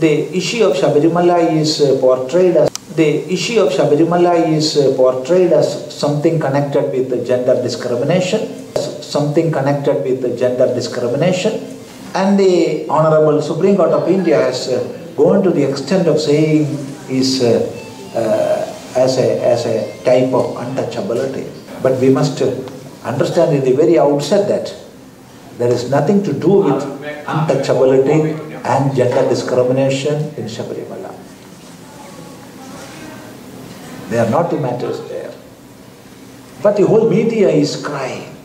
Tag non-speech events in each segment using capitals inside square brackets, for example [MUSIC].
the issue of Shabarimala is uh, portrayed as the issue of Shabarimala is uh, portrayed as something connected with the gender discrimination, something connected with the gender discrimination, and the Honorable Supreme Court of India has uh, gone to the extent of saying is uh, uh, as a as a type of untouchability. But we must understand in the very outset that there is nothing to do with untouchability and gender discrimination in Shabarimala. They are not the matters there. But the whole media is crying.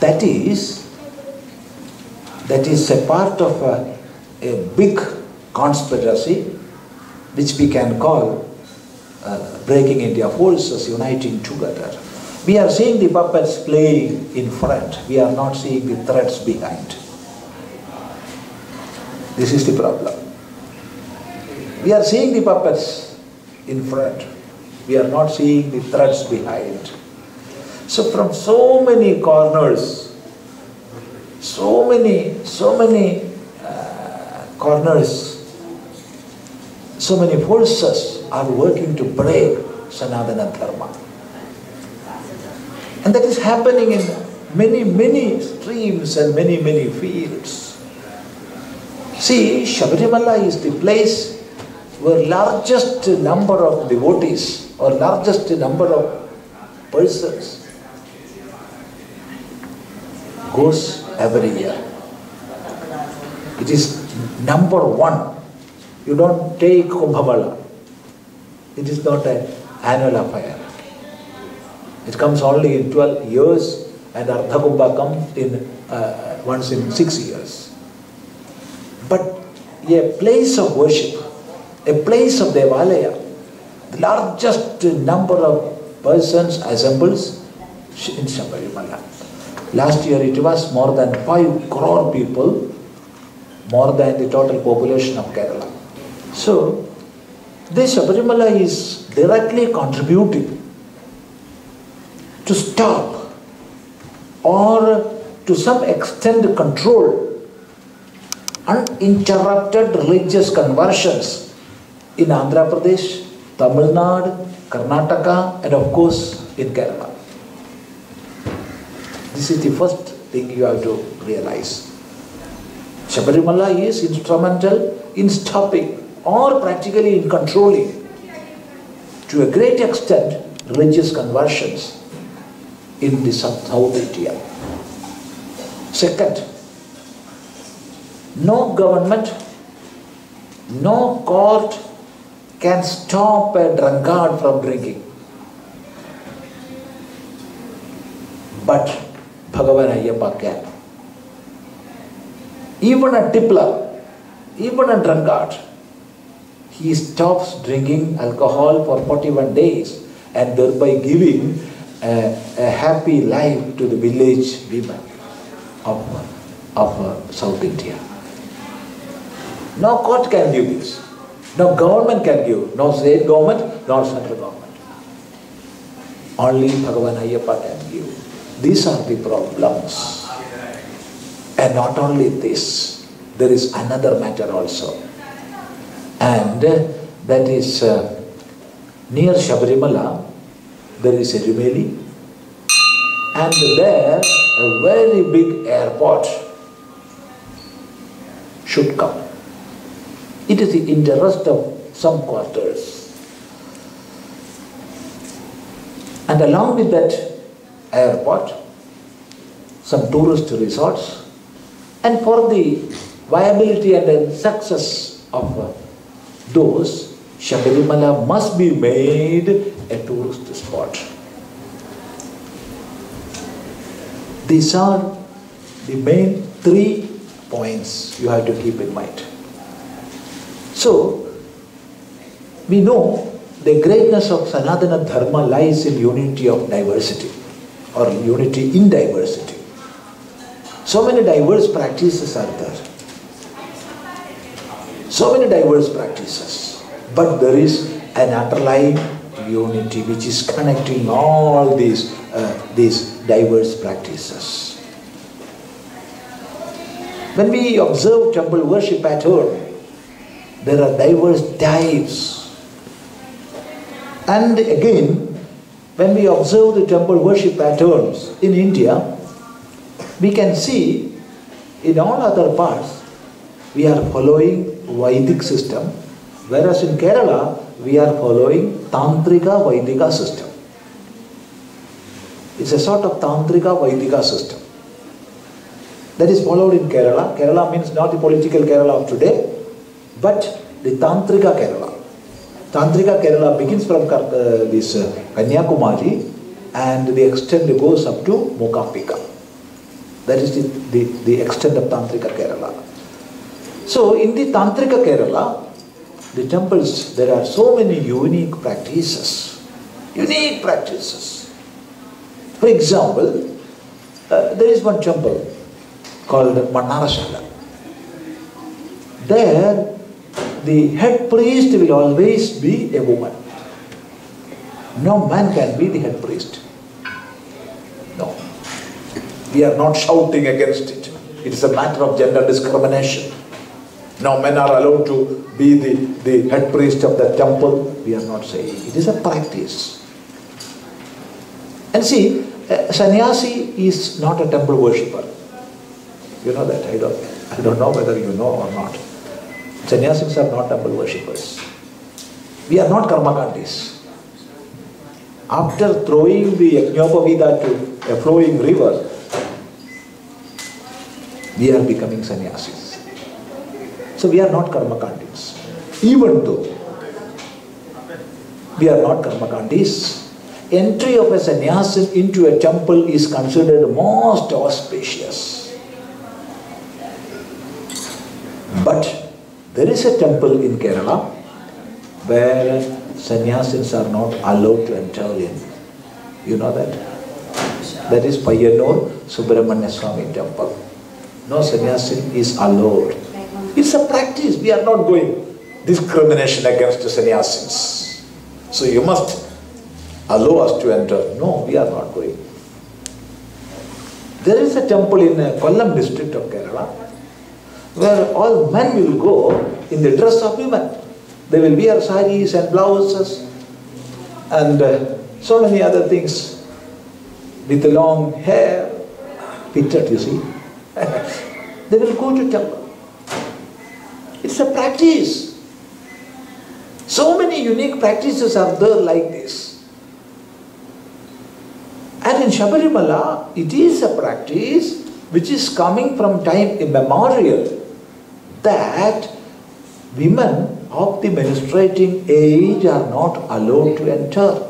That is, that is a part of a, a big conspiracy which we can call uh, breaking India forces uniting together. We are seeing the puppets playing in front. We are not seeing the threats behind. This is the problem. We are seeing the puppets in front. We are not seeing the threats behind. So from so many corners, so many, so many uh, corners, so many forces are working to break Sanatana Dharma. And that is happening in many, many streams and many, many fields. See, Shabarimala is the place where largest number of devotees or largest number of persons goes every year. It is number one. You don't take Kumbhamela. It is not an annual affair. It comes only in 12 years and Ardha Kumbha comes in uh, once in 6 years. But a place of worship, a place of Devalaya, the largest number of persons assembles in Shabarimala. Last year it was more than 5 crore people, more than the total population of Kerala. So, this Shabarimala is directly contributing to stop or to some extent control uninterrupted religious conversions in Andhra Pradesh, Tamil Nadu, Karnataka, and of course in Kerala. This is the first thing you have to realize. Shabarimala is instrumental in stopping or practically in controlling to a great extent religious conversions in the India. Second, no government, no court can stop a drunkard from drinking. But Bhagavan Ayyappa can. Even a tippler, even a drunkard, he stops drinking alcohol for 41 days and thereby giving a, a happy life to the village women of, of uh, South India. No court can give this. No government can give. No state government, nor central government. Only Bhagavan Ayyappa can give. These are the problems. And not only this, there is another matter also. And uh, that is uh, near Shabarimala, there is Erumeli, and there a very big airport should come. It is the interest of some quarters. And along with that airport, some tourist resorts, and for the viability and the success of those, Shabarimala must be made a tourist spot. These are the main three points you have to keep in mind. So, we know the greatness of Sanatana Dharma lies in unity of diversity or unity in diversity. So many diverse practices are there. So many diverse practices. But there is an underlying unity which is connecting all these, uh, these diverse practices. When we observe temple worship pattern, there are diverse types. And again, when we observe the temple worship patterns in India, we can see in all other parts we are following Vedic system, whereas in Kerala we are following Tantrika Vedika system. It's a sort of Tantrika Vedika system. That is followed in Kerala. Kerala means not the political Kerala of today, but the Tantrika Kerala. Tantrika Kerala begins from uh, this uh, Kanyakumari and the extent goes up to Mookambika. That is the, the, the extent of Tantrika Kerala. So in the Tantrika Kerala, the temples, there are so many unique practices. Unique practices. For example, uh, there is one temple called Mannarashala. There, the head priest will always be a woman. No man can be the head priest. No. We are not shouting against it. It is a matter of gender discrimination. No men are allowed to be the, the head priest of the temple. We are not saying. It is a practice. And see, sannyasi is not a temple worshipper. You know that? I don't, I don't know whether you know or not. Sannyasis are not temple worshippers. We are not karmakandis. After throwing the Yajnopavita to a flowing river, we are becoming sannyasis. So we are not karmakandis. Even though we are not karmakandis, entry of a sannyasi into a temple is considered most auspicious. But there is a temple in Kerala where sannyasis are not allowed to enter in. You know that? That is Payyanur Subramanya Swami temple. No sannyasi is allowed. It's a practice. We are not going discrimination against the sannyasis. So you must allow us to enter. No, we are not going. There is a temple in uh, Kollam district of Kerala where all men will go in the dress of women. They will wear saris and blouses and uh, so many other things with the long hair, pitted, you see. [LAUGHS] they will go to temple. It's a practice. So many unique practices are there like this. And in Shabarimala, it is a practice which is coming from time immemorial that women of the menstruating age are not allowed to enter.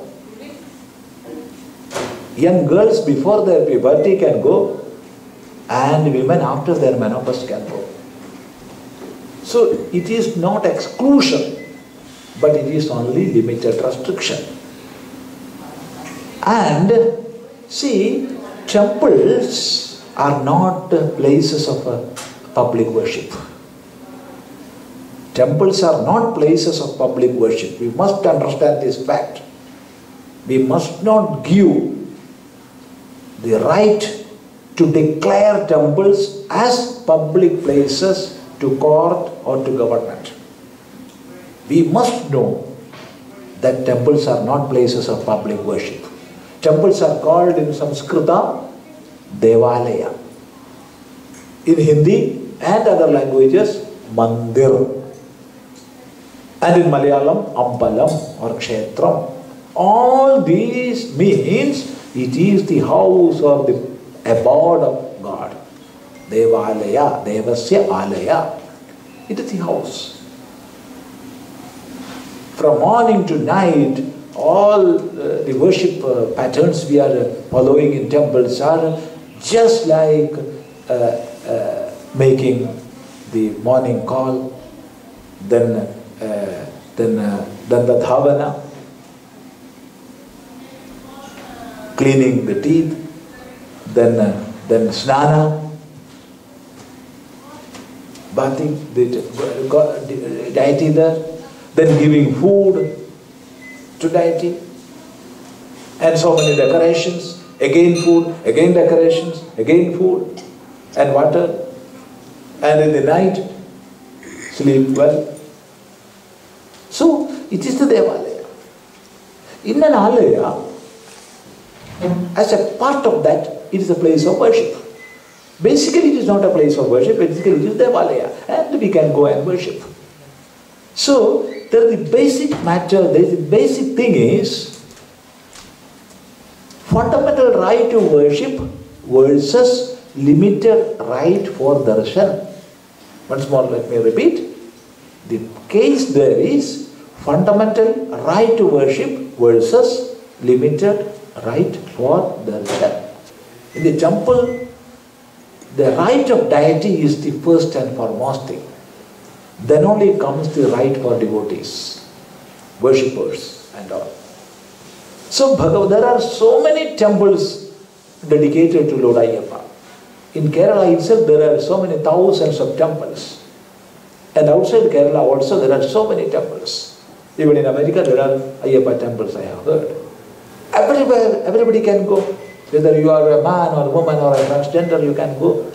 Young girls before their puberty can go and women after their menopause can go. So it is not exclusion, but it is only limited restriction. And see, temples are not places of uh, public worship. Temples are not places of public worship. We must understand this fact. We must not give the right to declare temples as public places to court or to government. We must know that temples are not places of public worship. Temples are called in Sanskrita Devalaya. In Hindi and other languages, Mandir. And in Malayalam, Ampalam or Kshetram. All these means it is the house or the abode of God. Devalaya, Devasya Alaya. It is the house. From morning to night, all uh, the worship uh, patterns we are following in temples are just like uh, uh making the morning call, then uh, then uh, then the dhavana, cleaning the teeth, then then snana, bathing, the deity there, then giving food to deity, and so many decorations, again food, again decorations, again food, and water. and in the night sleep well. So it is the Devalaya. In an Alaya, as a part of that, it is a place of worship. Basically, it is not a place of worship, basically, it is Devalaya, and we can go and worship. So, there the basic matter, the basic thing is fundamental right to worship versus limited right for darshan. Once more, let me repeat. The case there is fundamental right to worship versus limited right for darshan. In the temple, the right of deity is the first and foremost thing. Then only comes the right for devotees, worshippers and all. So Bhagav, there are so many temples dedicated to Lord Ayyappa. In Kerala itself, there are so many thousands of temples. And outside Kerala also, there are so many temples. Even in America, there are Ayyappa temples, I have heard. Everywhere, everybody can go. Whether you are a man or a woman or a transgender, you can go.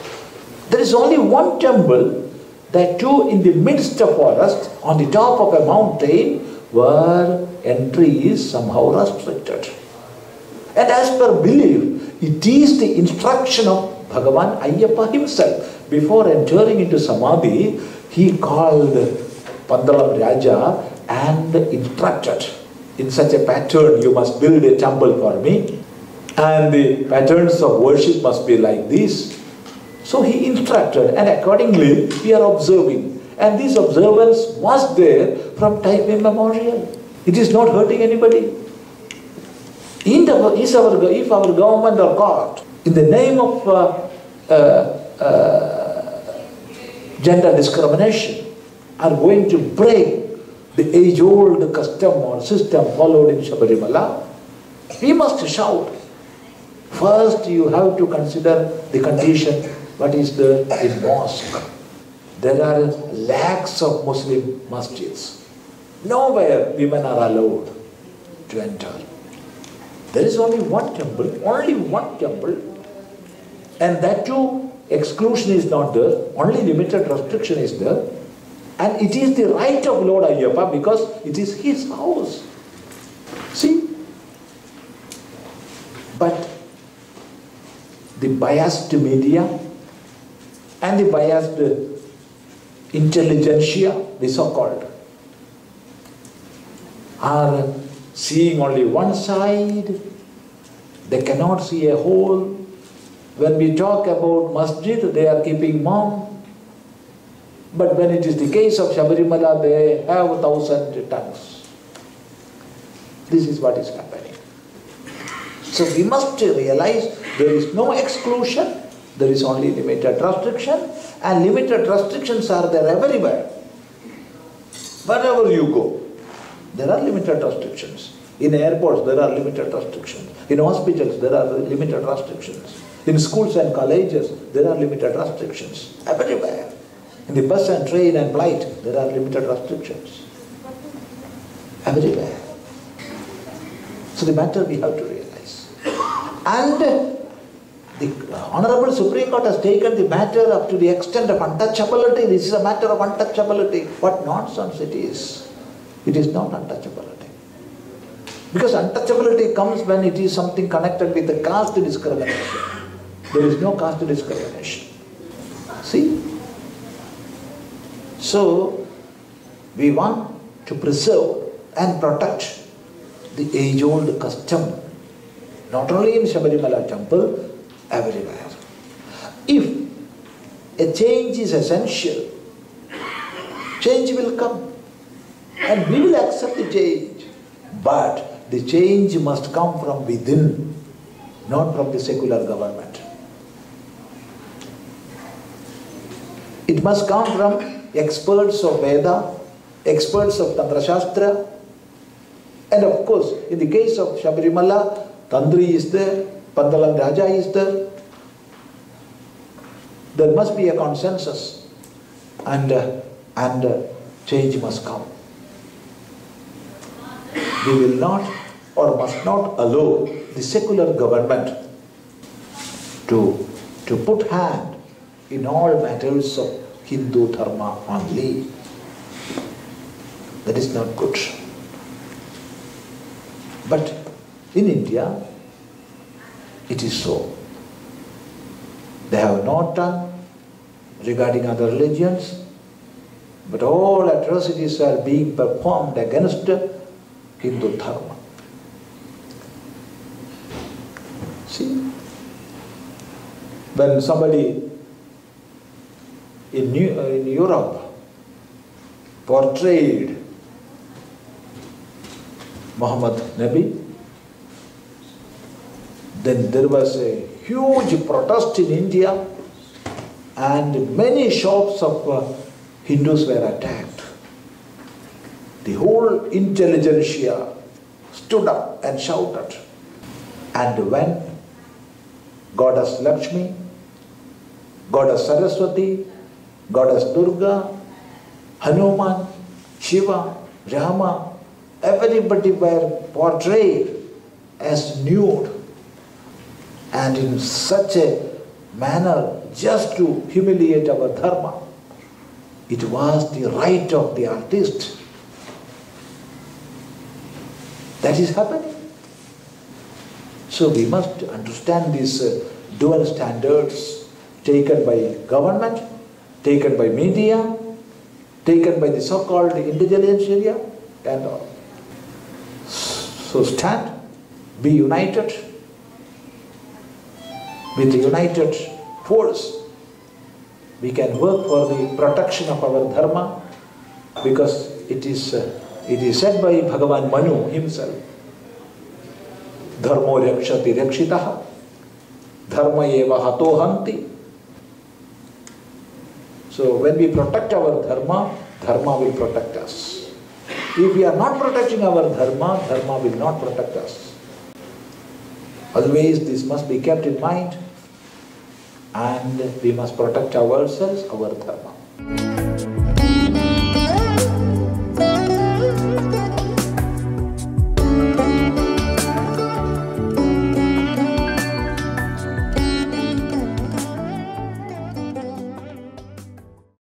There is only one temple, that too in the midst of forest, on the top of a mountain, where entry is somehow restricted. And as per belief, it is the instruction of Bhagavan Ayyappa himself. Before entering into Samadhi, he called Pandalam Raja and instructed, in such a pattern you must build a temple for me and the patterns of worship must be like this. So he instructed and accordingly we are observing and this observance was there from time immemorial. It is not hurting anybody. In the, is our, if our government or God, in the name of uh, uh, uh, gender discrimination, are going to break the age-old custom or system followed in Shabarimala, we must shout. First, you have to consider the condition what is the, in mosque. There are lakhs of Muslim masjids. Nowhere women are allowed to enter. There is only one temple, only one temple, and that too exclusion is not there, only limited restriction is there. And it is the right of Lord Ayyappa because it is his house. See? But the biased media and the biased intelligentsia, the so-called, are seeing only one side, they cannot see a whole. When we talk about masjid, they are keeping mum. But when it is the case of Shabarimala, they have thousand tongues. This is what is happening. So we must realize there is no exclusion, there is only limited restriction, and limited restrictions are there everywhere. Wherever you go, there are limited restrictions. In airports, there are limited restrictions. In hospitals, there are limited restrictions. In schools and colleges, there are limited restrictions. Everywhere. In the bus and train and flight, there are limited restrictions. Everywhere. So the matter we have to realize. And the Honorable Supreme Court has taken the matter up to the extent of untouchability. This is a matter of untouchability. What nonsense it is. It is not untouchability. Because untouchability comes when it is something connected with the caste discrimination. There is no caste discrimination. See? So, we want to preserve and protect the age-old custom, not only in Shabarimala temple, everywhere. If a change is essential, change will come and we will accept the change. But the change must come from within, not from the secular government. It must come from experts of Veda, experts of Tantra Shastra, and of course, in the case of Shabarimala, Tantri is there, Pandalam Raja is there. There must be a consensus and, uh, and uh, change must come. We will not or must not allow the secular government to, to put hand in all matters of Hindu dharma only. That is not good. But in India, it is so. They have not done regarding other religions, but all atrocities are being performed against Hindu dharma. See, when somebody in, New, uh, in Europe portrayed Muhammad Nabi, then there was a huge protest in India and many shops of uh, Hindus were attacked. The whole intelligentsia stood up and shouted. And when Goddess Lakshmi, Goddess Saraswati, Goddess Durga, Hanuman, Shiva, Rama, everybody were portrayed as nude and in such a manner just to humiliate our dharma. It was the right of the artist. That is happening. So we must understand these uh, dual standards taken by government, taken by media, taken by the so-called intelligentsia and all. So stand, be united with united force. We can work for the protection of our dharma because it is, uh, it is said by Bhagavan Manu himself. Dharmo rakshati rakshitaha, dharma eva hato hanti. So when we protect our dharma, dharma will protect us. If we are not protecting our dharma, dharma will not protect us. Always this must be kept in mind and we must protect ourselves, our dharma.